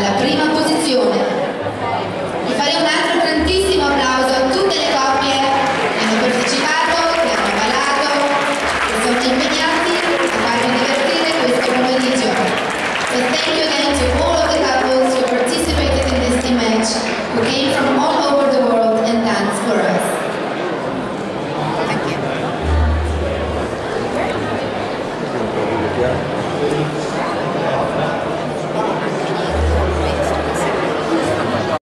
alla prima posizione. Vi farei un altro grandissimo applauso a tutte le coppie che hanno partecipato, che hanno ballato, che sono impegnati a farvi divertire questo pomeriggio. But thank you again to all of the couples who participated in this match, who came from all over the world and danced for us.